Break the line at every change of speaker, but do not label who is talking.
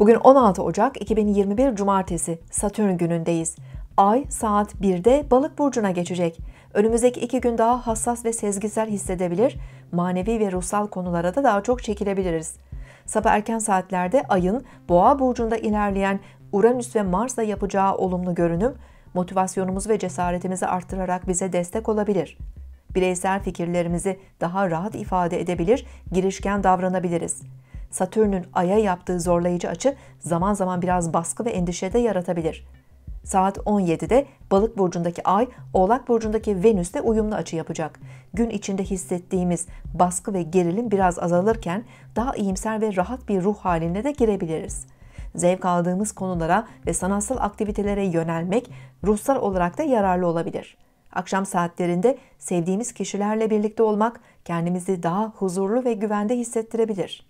Bugün 16 Ocak 2021 Cumartesi Satürn günündeyiz. Ay saat 1'de balık burcuna geçecek. Önümüzdeki iki gün daha hassas ve sezgisel hissedebilir, manevi ve ruhsal konulara da daha çok çekilebiliriz. Sabah erken saatlerde ayın boğa burcunda ilerleyen Uranüs ve Mars'la yapacağı olumlu görünüm, motivasyonumuzu ve cesaretimizi arttırarak bize destek olabilir. Bireysel fikirlerimizi daha rahat ifade edebilir, girişken davranabiliriz. Satürn'ün Ay'a yaptığı zorlayıcı açı zaman zaman biraz baskı ve endişe de yaratabilir. Saat 17'de Balık burcundaki Ay, Oğlak burcundaki Venüs'te uyumlu açı yapacak. Gün içinde hissettiğimiz baskı ve gerilim biraz azalırken daha iyimser ve rahat bir ruh haline de girebiliriz. Zevk aldığımız konulara ve sanatsal aktivitelere yönelmek ruhsal olarak da yararlı olabilir. Akşam saatlerinde sevdiğimiz kişilerle birlikte olmak kendimizi daha huzurlu ve güvende hissettirebilir.